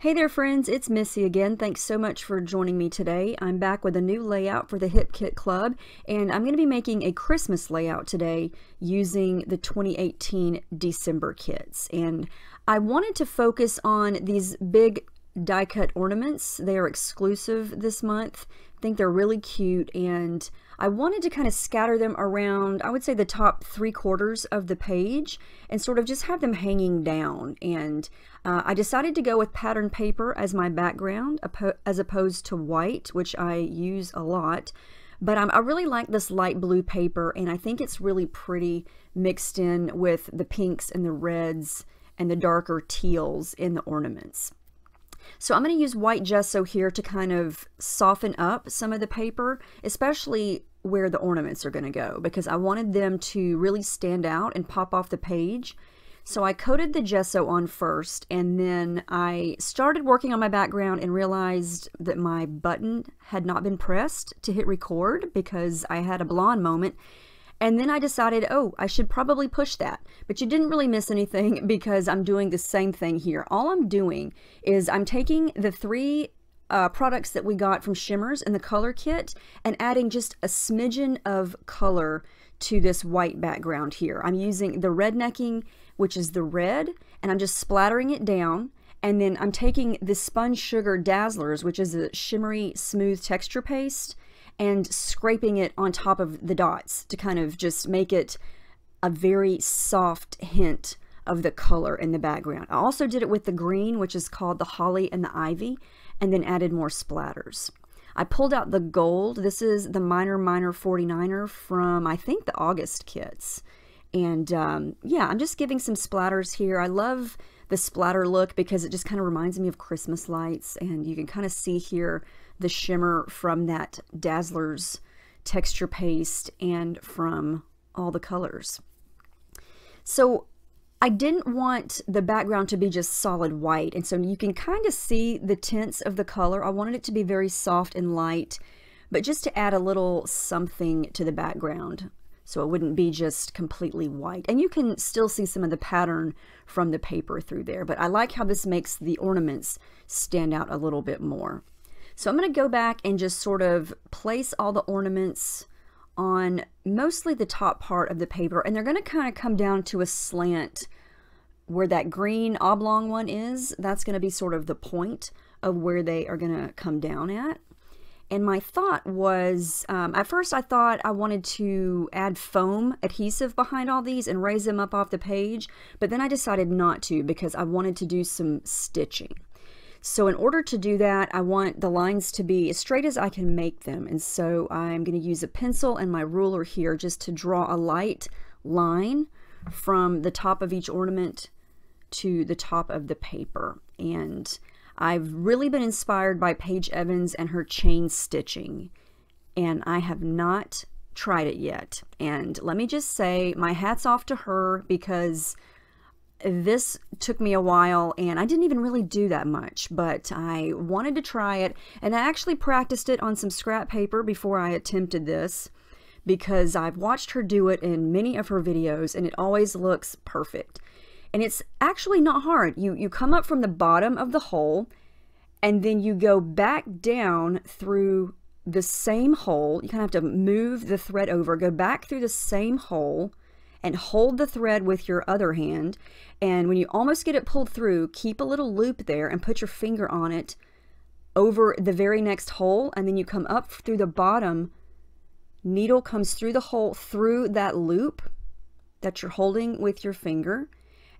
Hey there friends, it's Missy again. Thanks so much for joining me today. I'm back with a new layout for the Hip Kit Club and I'm going to be making a Christmas layout today using the 2018 December kits. And I wanted to focus on these big die cut ornaments. They are exclusive this month. I think they're really cute and I wanted to kind of scatter them around, I would say the top three quarters of the page and sort of just have them hanging down. And uh, I decided to go with pattern paper as my background as opposed to white, which I use a lot. But I really like this light blue paper and I think it's really pretty mixed in with the pinks and the reds and the darker teals in the ornaments. So I'm going to use white gesso here to kind of soften up some of the paper, especially where the ornaments are going to go, because I wanted them to really stand out and pop off the page. So I coated the gesso on first, and then I started working on my background and realized that my button had not been pressed to hit record because I had a blonde moment and then I decided, oh, I should probably push that. But you didn't really miss anything because I'm doing the same thing here. All I'm doing is I'm taking the three uh, products that we got from Shimmerz in the color kit and adding just a smidgen of color to this white background here. I'm using the rednecking, which is the red, and I'm just splattering it down. And then I'm taking the Sponge Sugar Dazzlerz, which is a shimmery smooth texture paste, and scraping it on top of the dots to kind of just make it a very soft hint of the color in the background. I also did it with the green, which is called the Holly and the Ivy, and then added more splatters. I pulled out the gold. This is the Minor Minor 49er from, I think, the August kits. And um, yeah, I'm just giving some splatters here. I love the splatter look because it just kind of reminds me of Christmas lights. And you can kind of see here the shimmer from that Dazzler's texture paste and from all the colors. So I didn't want the background to be just solid white, and so you can kind of see the tints of the color. I wanted it to be very soft and light, but just to add a little something to the background so it wouldn't be just completely white. And you can still see some of the pattern from the paper through there, but I like how this makes the ornaments stand out a little bit more. So I'm going to go back and just sort of place all the ornaments on mostly the top part of the paper and they're going to kind of come down to a slant where that green oblong one is. That's going to be sort of the point of where they are going to come down at. And my thought was, um, at first I thought I wanted to add foam adhesive behind all these and raise them up off the page, but then I decided not to because I wanted to do some stitching. So in order to do that, I want the lines to be as straight as I can make them. And so I'm going to use a pencil and my ruler here just to draw a light line from the top of each ornament to the top of the paper. And I've really been inspired by Paige Evans and her chain stitching. And I have not tried it yet. And let me just say, my hat's off to her because this took me a while and I didn't even really do that much, but I wanted to try it and I actually practiced it on some scrap paper before I attempted this because I've watched her do it in many of her videos and it always looks perfect. And it's actually not hard. You, you come up from the bottom of the hole and then you go back down through the same hole. You kind of have to move the thread over, go back through the same hole and hold the thread with your other hand. And when you almost get it pulled through, keep a little loop there and put your finger on it over the very next hole. And then you come up through the bottom, needle comes through the hole through that loop that you're holding with your finger.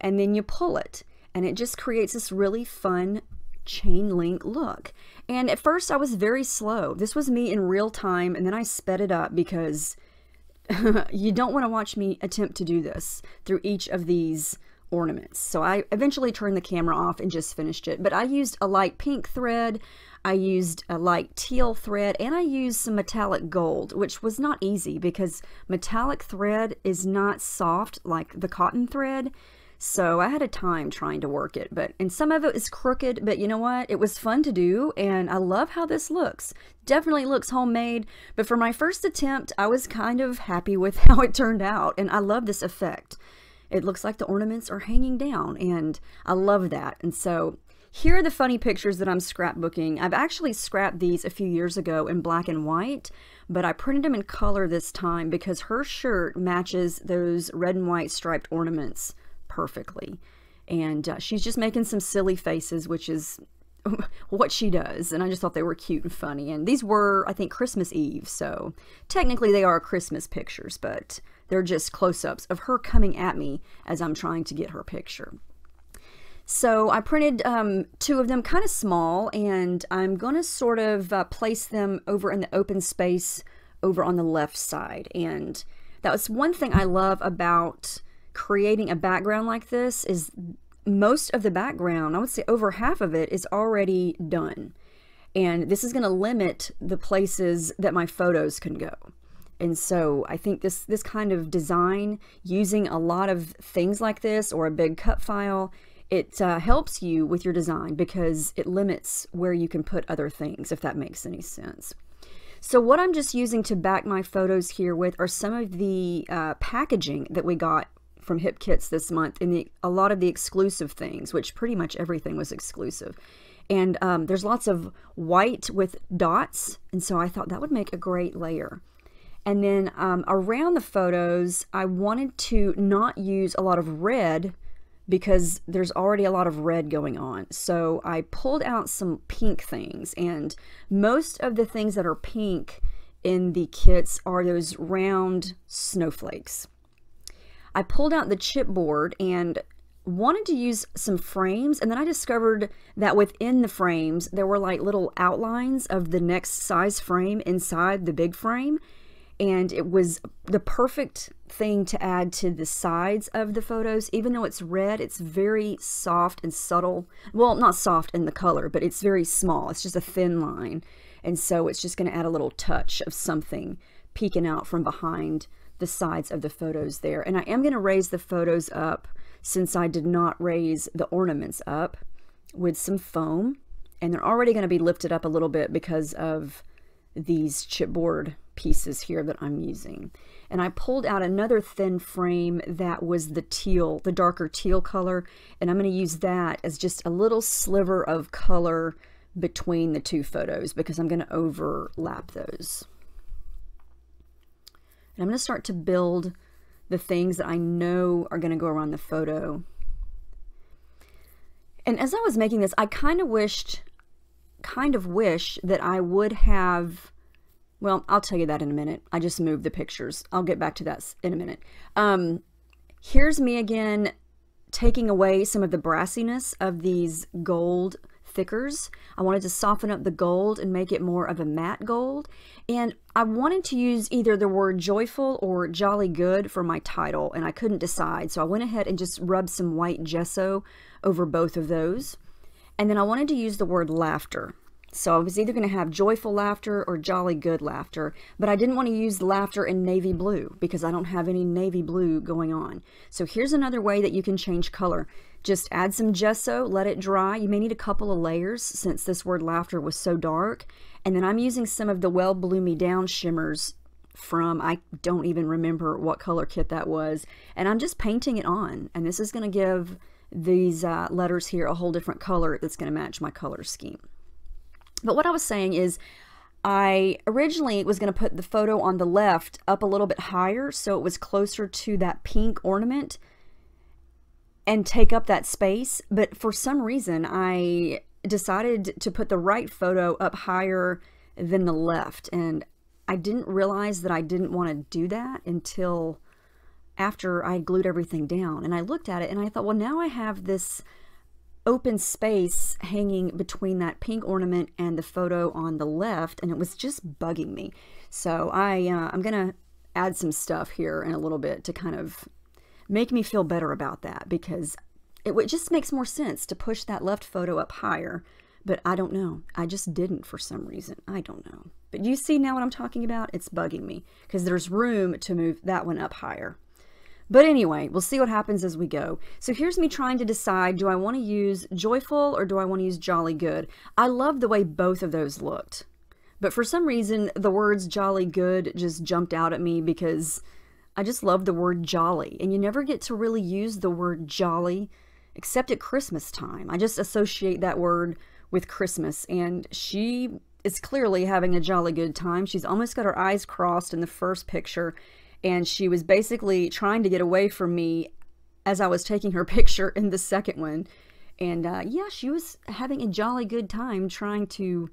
And then you pull it. And it just creates this really fun chain link look. And at first I was very slow. This was me in real time and then I sped it up because you don't want to watch me attempt to do this through each of these ornaments. So I eventually turned the camera off and just finished it. But I used a light pink thread, I used a light teal thread, and I used some metallic gold, which was not easy because metallic thread is not soft like the cotton thread. So I had a time trying to work it, but and some of it is crooked, but you know what? It was fun to do, and I love how this looks. Definitely looks homemade, but for my first attempt, I was kind of happy with how it turned out, and I love this effect. It looks like the ornaments are hanging down, and I love that. And so here are the funny pictures that I'm scrapbooking. I've actually scrapped these a few years ago in black and white, but I printed them in color this time because her shirt matches those red and white striped ornaments perfectly. And uh, she's just making some silly faces, which is what she does. And I just thought they were cute and funny. And these were, I think, Christmas Eve. So technically they are Christmas pictures, but they're just close ups of her coming at me as I'm trying to get her picture. So I printed um, two of them kind of small, and I'm going to sort of uh, place them over in the open space over on the left side. And that was one thing I love about creating a background like this is most of the background, I would say over half of it, is already done. And this is going to limit the places that my photos can go. And so I think this, this kind of design, using a lot of things like this or a big cut file, it uh, helps you with your design because it limits where you can put other things, if that makes any sense. So what I'm just using to back my photos here with are some of the uh, packaging that we got from Hip Kits this month and the, a lot of the exclusive things, which pretty much everything was exclusive. And um, there's lots of white with dots, and so I thought that would make a great layer. And then um, around the photos, I wanted to not use a lot of red because there's already a lot of red going on. So I pulled out some pink things, and most of the things that are pink in the kits are those round snowflakes. I pulled out the chipboard and wanted to use some frames and then I discovered that within the frames there were like little outlines of the next size frame inside the big frame and it was the perfect thing to add to the sides of the photos. Even though it's red it's very soft and subtle. Well not soft in the color but it's very small. It's just a thin line and so it's just going to add a little touch of something peeking out from behind the sides of the photos there. And I am going to raise the photos up since I did not raise the ornaments up with some foam. And they're already going to be lifted up a little bit because of these chipboard pieces here that I'm using. And I pulled out another thin frame that was the teal, the darker teal color. And I'm going to use that as just a little sliver of color between the two photos because I'm going to overlap those. And I'm going to start to build the things that I know are going to go around the photo. And as I was making this, I kind of wished, kind of wish that I would have, well, I'll tell you that in a minute. I just moved the pictures. I'll get back to that in a minute. Um, here's me again taking away some of the brassiness of these gold thickers. I wanted to soften up the gold and make it more of a matte gold. And I wanted to use either the word joyful or jolly good for my title, and I couldn't decide. So I went ahead and just rubbed some white gesso over both of those. And then I wanted to use the word laughter. So I was either going to have joyful laughter or jolly good laughter, but I didn't want to use laughter in navy blue because I don't have any navy blue going on. So here's another way that you can change color. Just add some gesso, let it dry. You may need a couple of layers since this word laughter was so dark. And then I'm using some of the Well Blue Me Down shimmers from, I don't even remember what color kit that was. And I'm just painting it on. And this is going to give these uh, letters here a whole different color that's going to match my color scheme. But what I was saying is I originally was going to put the photo on the left up a little bit higher so it was closer to that pink ornament and take up that space. But for some reason, I decided to put the right photo up higher than the left. And I didn't realize that I didn't want to do that until after I glued everything down. And I looked at it and I thought, well, now I have this open space hanging between that pink ornament and the photo on the left. And it was just bugging me. So I, uh, I'm going to add some stuff here in a little bit to kind of make me feel better about that because it, it just makes more sense to push that left photo up higher. But I don't know. I just didn't for some reason. I don't know. But you see now what I'm talking about? It's bugging me because there's room to move that one up higher. But anyway, we'll see what happens as we go. So here's me trying to decide, do I want to use Joyful or do I want to use Jolly Good? I love the way both of those looked. But for some reason, the words Jolly Good just jumped out at me because I just love the word jolly, and you never get to really use the word jolly except at Christmas time. I just associate that word with Christmas, and she is clearly having a jolly good time. She's almost got her eyes crossed in the first picture, and she was basically trying to get away from me as I was taking her picture in the second one. And uh, yeah, she was having a jolly good time trying to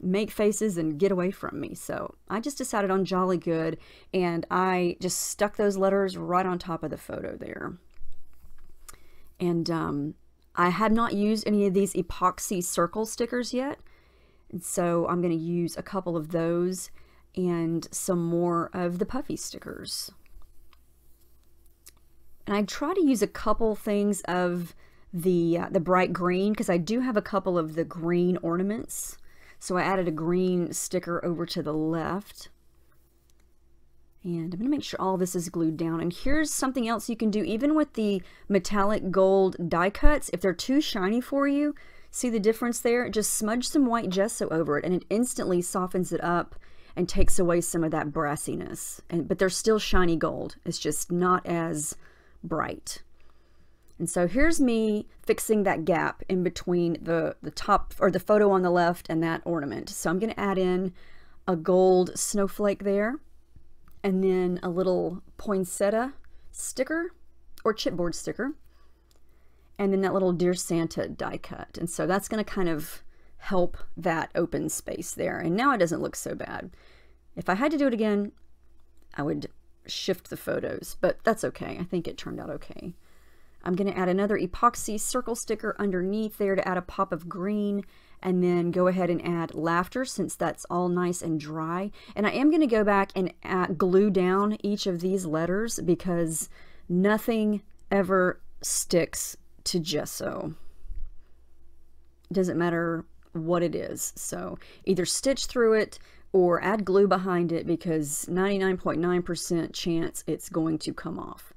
make faces and get away from me. So I just decided on jolly good, and I just stuck those letters right on top of the photo there. And um, I had not used any of these epoxy circle stickers yet. And so I'm going to use a couple of those and some more of the puffy stickers. And I try to use a couple things of the, uh, the bright green because I do have a couple of the green ornaments. So I added a green sticker over to the left. And I'm going to make sure all this is glued down. And here's something else you can do, even with the metallic gold die cuts. If they're too shiny for you, see the difference there? Just smudge some white gesso over it and it instantly softens it up and takes away some of that brassiness. And, but they're still shiny gold. It's just not as bright. And so here's me fixing that gap in between the, the top or the photo on the left and that ornament. So I'm going to add in a gold snowflake there and then a little poinsettia sticker or chipboard sticker and then that little Dear Santa die cut. And so that's going to kind of help that open space there. And now it doesn't look so bad. If I had to do it again, I would shift the photos, but that's okay. I think it turned out okay. I'm going to add another epoxy circle sticker underneath there to add a pop of green and then go ahead and add laughter since that's all nice and dry. And I am going to go back and add, glue down each of these letters because nothing ever sticks to gesso. It doesn't matter what it is. So either stitch through it or add glue behind it because 99.9% chance it's going to come off.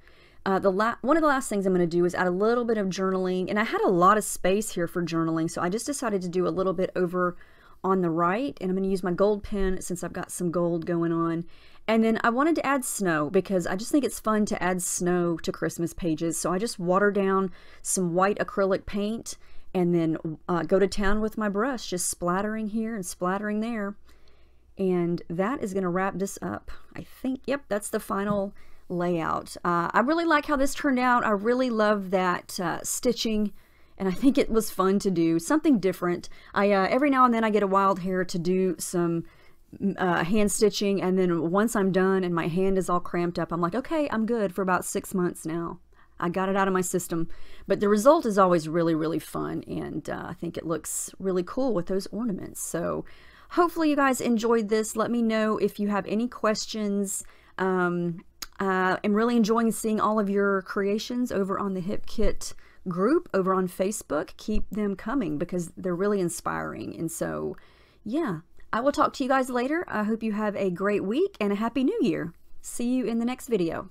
Uh, the one of the last things I'm going to do is add a little bit of journaling, and I had a lot of space here for journaling, so I just decided to do a little bit over on the right, and I'm going to use my gold pen since I've got some gold going on. And then I wanted to add snow because I just think it's fun to add snow to Christmas pages, so I just watered down some white acrylic paint and then uh, go to town with my brush, just splattering here and splattering there. And that is going to wrap this up. I think, yep, that's the final layout. Uh, I really like how this turned out. I really love that uh, stitching and I think it was fun to do something different. I uh, every now and then I get a wild hair to do some uh, hand stitching and then once I'm done and my hand is all cramped up I'm like okay I'm good for about six months now I got it out of my system but the result is always really really fun and uh, I think it looks really cool with those ornaments so hopefully you guys enjoyed this let me know if you have any questions um, uh, I'm really enjoying seeing all of your creations over on the Hip Kit group over on Facebook. Keep them coming because they're really inspiring. And so, yeah, I will talk to you guys later. I hope you have a great week and a happy new year. See you in the next video.